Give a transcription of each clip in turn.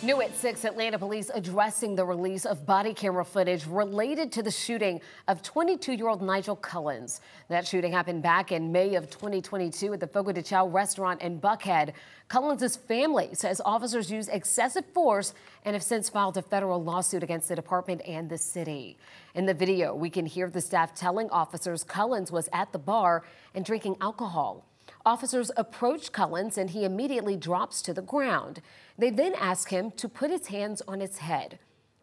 New at 6, Atlanta police addressing the release of body camera footage related to the shooting of 22-year-old Nygil Cullins. That shooting happened back in May of 2022 at the Fogo de Chao restaurant in Buckhead. Cullins' family says officers used excessive force and have since filed a federal lawsuit against the department and the city. In the video, we can hear the staff telling officers Cullins was at the bar and drinking alcohol. Officers approach Cullins and he immediately drops to the ground. They then ask him to put his hands on his head.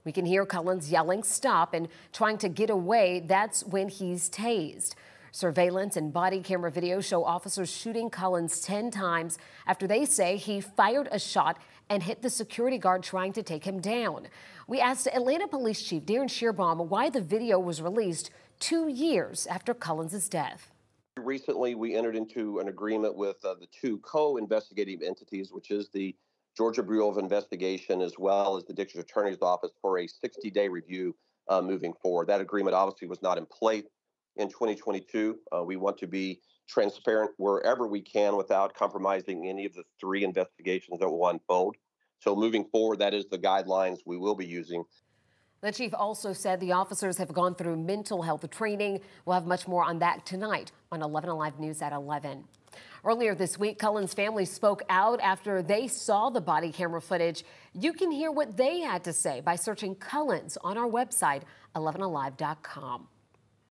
We can hear Cullins yelling stop and trying to get away. That's when he's tased. Surveillance and body camera video show officers shooting Cullins 10 times after they say he fired a shot and hit the security guard trying to take him down. We asked Atlanta Police Chief Darin Schierbaum why the video was released two years after Cullins' death. Recently, we entered into an agreement with uh, the two co-investigating entities, which is the Georgia Bureau of Investigation as well as the District Attorney's Office for a 60-day review uh, moving forward. That agreement obviously was not in place in 2022. Uh, we want to be transparent wherever we can without compromising any of the three investigations that will unfold. So moving forward, that is the guidelines we will be using. The chief also said the officers have gone through mental health training. We'll have much more on that tonight on 11 Alive News at 11. Earlier this week, Cullins' family spoke out after they saw the body camera footage. You can hear what they had to say by searching Cullins on our website, 11alive.com.